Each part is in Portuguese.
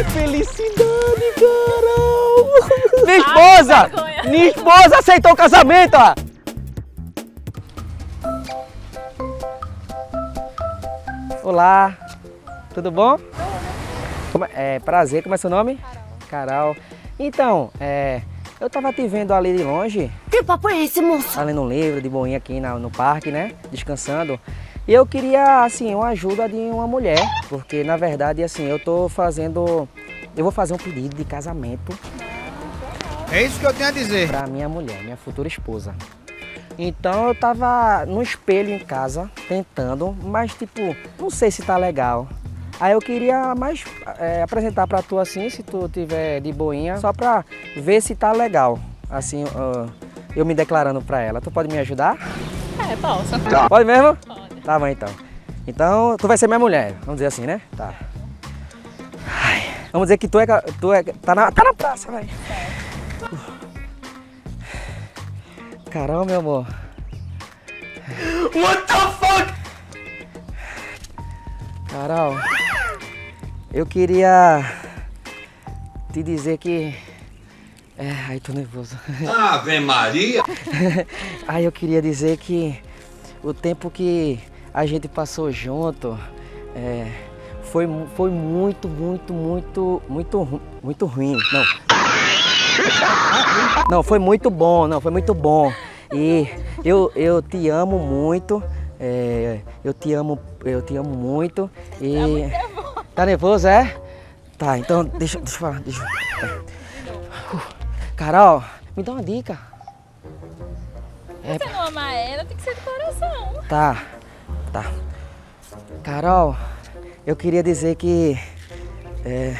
Que felicidade, Carol! Minha esposa! vergonha. Minha esposa aceitou o casamento, ó! Olá, tudo bom? Como é, é, prazer, como é seu nome? Carol. Então, é, eu tava te vendo ali de longe, Que papo é esse, moço? tá lendo um livro de boinha aqui na- no parque, né? Descansando. E eu queria, assim, uma ajuda de uma mulher, porque na verdade, assim, eu tô fazendo. Eu vou fazer um pedido de casamento É isso que eu tenho a dizer. pra minha mulher, minha futura esposa. Então eu tava no espelho em casa, tentando, mas tipo, não sei se tá legal. Aí eu queria mais é, apresentar pra tu assim, se tu tiver de boinha, só pra ver se tá legal. Assim, ó, eu me declarando pra ela. Tu pode me ajudar? É, posso. Pode mesmo? Pode. Tá bom então. Então, tu vai ser minha mulher, vamos dizer assim, né? Tá. Ai, vamos dizer que tu é. Tu é tá, na, tá na praça, vai. Caramba, meu amor. What the fuck? Carol, eu queria te dizer que. É, ai, tô nervoso. Ave Maria! Ai, eu queria dizer que o tempo que a gente passou junto é, foi, foi muito, muito, muito, muito, muito ruim. Não. Não, foi muito bom, não, foi muito bom. E eu, eu te amo muito. é, eu te amo, eu te amo muito. E. Tá nervoso, é? Tá, então deixa, deixa eu falar. Deixa, eu-. Uh, Carol, me dá uma dica. Você não ama ela, tem que ser do coração. Tá, tá. Carol, eu queria dizer que é,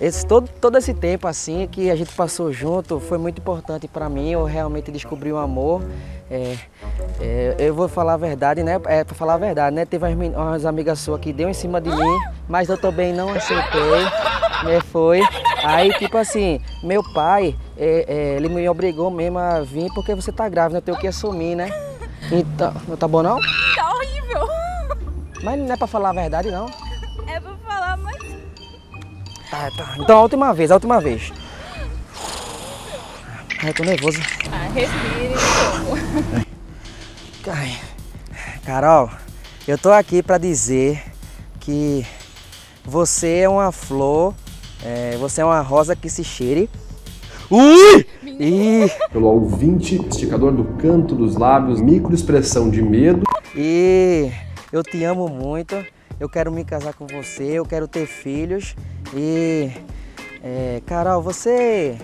esse, todo, todo esse tempo assim que a gente passou junto foi muito importante pra mim. Eu realmente descobri o amor. É, é, eu vou falar a verdade, né? É pra falar a verdade, né? Teve umas, umas amigas suas que deu em cima de mim, mas eu também não aceitei. Né? Foi. Aí, tipo assim, meu pai, é, é, ele me obrigou mesmo a vir porque você tá grávida, eu tenho que assumir, né? Então, não tá bom não? Tá. Mas não é pra falar a verdade, não. É pra falar, mas. Tá, tá. Então a última vez, a última vez. Ai, tô nervoso. Ah, respire. Ai. Carol, eu tô aqui pra dizer que você é uma flor, é, você é uma rosa que se cheire. Ui! E, pelo ouvinte, esticador do canto dos lábios, microexpressão de medo. e eu te amo muito. Eu quero me casar com você, eu quero ter filhos. E, é, Carol, você,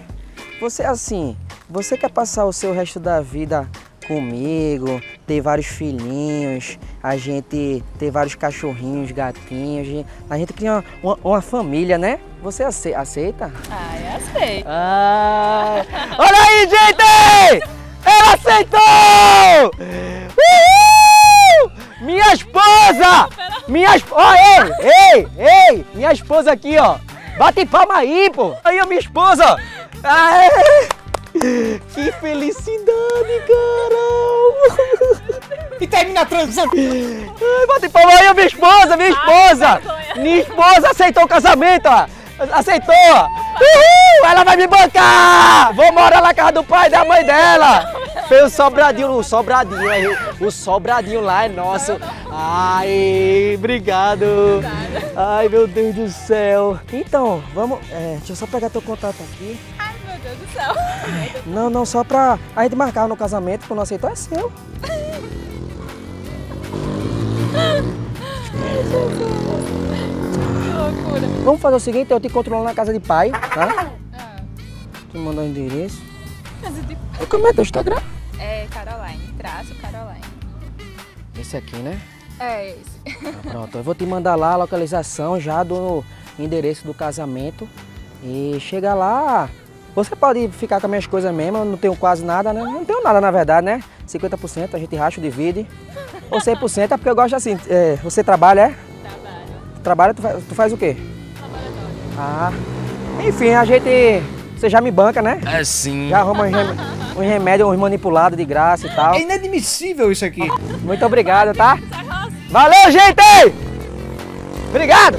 você assim, você quer passar o seu resto da vida comigo, ter vários filhinhos, a gente ter vários cachorrinhos, gatinhos, a gente- a gente criar uma, uma família, né? Você ace- aceita? Ai, aceito. Ah, olha aí, gente! Ela aceitou! Minha esposa! Minha esposa! Ei, ei, ei! Minha esposa aqui, ó! Bate palma aí, pô! Aí, ó, minha esposa! Aê! Que felicidade, Carol! E termina a transição. Ai, bate palma aí, minha esposa, minha esposa! Minha esposa aceitou o casamento, ó! Aceitou! Uhul! Ela vai me bancar! Vou morar na casa do pai e da mãe dela! Fez o sobradinho, o sobradinho, aí, o sobradinho lá é nosso. Ai, obrigado! Ai, meu Deus do céu! Então, vamos. é, deixa eu só pegar teu contato aqui. Ai, meu Deus do céu. Não, não, só pra a gente marcar no casamento, quando não aceitou é seu. Que loucura. Vamos fazer o seguinte, eu te controlo na casa de pai, tá? Ah, Tu mandar o endereço. mas eu digo- E como é teu Instagram? É Caroline, traço Caroline. Esse aqui, né? É esse. Ah, pronto, eu vou te mandar lá a localização já do endereço do casamento. E chega lá. Você pode ficar com as minhas coisas mesmo, eu não tenho quase nada, né? Não tenho nada na verdade, né? 50% a gente racha, divide. Ou 100% é porque eu gosto assim. é, você trabalha, é? Trabalho. Trabalha, tu faz, tu faz o quê? Laboratório. Ah. Enfim, a gente. Você já me banca, né? É sim. Já arruma um remédios, uns manipulados de graça e tal. É inadmissível isso aqui. Muito obrigado, tá? Valeu, gente! Obrigado!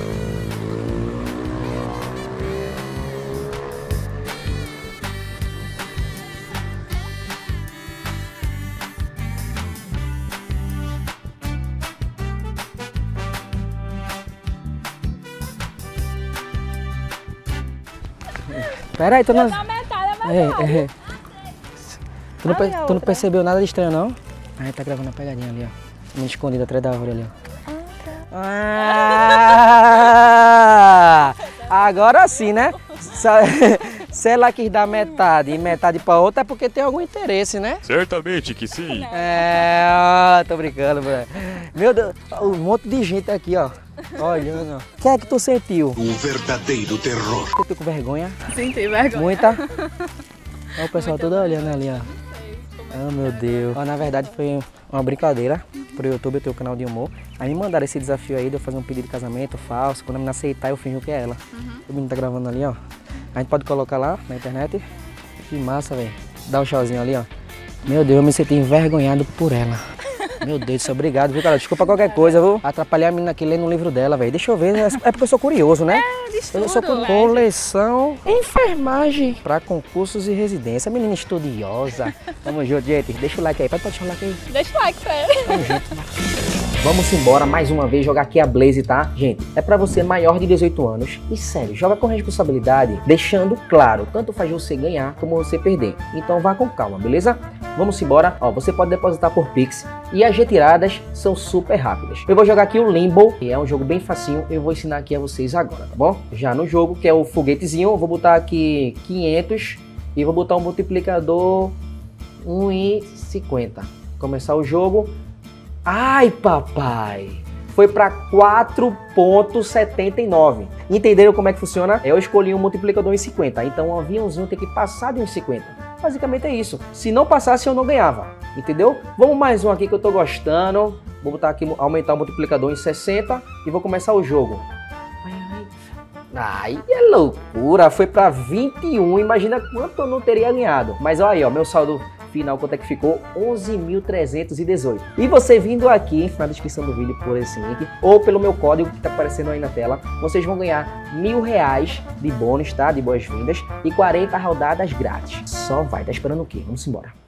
Peraí, tô na... É, é. Tu não, Ah, per- tu não percebeu nada de estranho, não? A gente tá gravando a pegadinha ali, ó. Me escondido atrás da árvore ali, ó. Ah, agora sim, né? Se ela quis dar metade e metade pra outra é porque tem algum interesse, né? Certamente que sim. É, ó, tô brincando, velho. Meu Deus, um monte de gente aqui, ó. Olhando, ó. O que é que tu sentiu? Um verdadeiro terror. Tu com vergonha? Senti vergonha. Muita? Olha o pessoal todo olhando ali, ó. Ah, meu Deus. Ó, na verdade foi uma brincadeira pro YouTube, eu tenho um canal de humor. Aí me mandaram esse desafio aí de eu fazer um pedido de casamento falso. Quando a menina aceitar, eu finjo que é ela. O menino tá gravando ali, ó. A gente pode colocar lá na internet. Que massa, velho. Dá um tchauzinho ali, ó. Meu Deus, eu me senti envergonhado por ela. Meu Deus do céu, obrigado, viu, cara? Desculpa qualquer coisa, viu? Atrapalhar a menina aqui lendo um livro dela, velho. Deixa eu ver, é é porque eu sou curioso, né? eu sou tudo, cu- né? coleção enfermagem para concursos e residência. Menina estudiosa. Tamo junto, gente. Deixa o like aí. Pode deixar o like aí. Deixa o like pra ele. Tamo junto. Vamos embora mais uma vez jogar aqui a Blaze, tá? Gente, é pra você maior de 18 anos. E sério, joga com responsabilidade, deixando claro, tanto faz você ganhar como você perder. Então vá com calma, beleza? Vamos embora. Ó, você pode depositar por Pix e as retiradas são super rápidas. Eu vou jogar aqui o Limbo, que é um jogo bem facinho. Eu vou ensinar aqui a vocês agora, tá bom? Já no jogo, que é o foguetezinho, vou botar aqui 500 e vou botar um multiplicador 1,50. Começar o jogo. Ai, papai! Foi para 4.79. Entenderam como é que funciona? Eu escolhi um multiplicador em 50, então o aviãozinho tem que passar de uns 50. Basicamente é isso. Se não passasse, eu não ganhava. Entendeu? Vamos mais um aqui que eu tô gostando. Vou botar aqui, aumentar o multiplicador em 60 e vou começar o jogo. Ai, é loucura. Foi para 21. Imagina quanto eu não teria ganhado. Mas olha aí, ó, meu saldo final quanto é que ficou? 11.318. E você vindo aqui na descrição do vídeo por esse link ou pelo meu código que está aparecendo aí na tela, vocês vão ganhar mil reais de bônus, tá? De boas-vindas e 40 rodadas grátis. Só vai, tá esperando o quê? Vamos embora.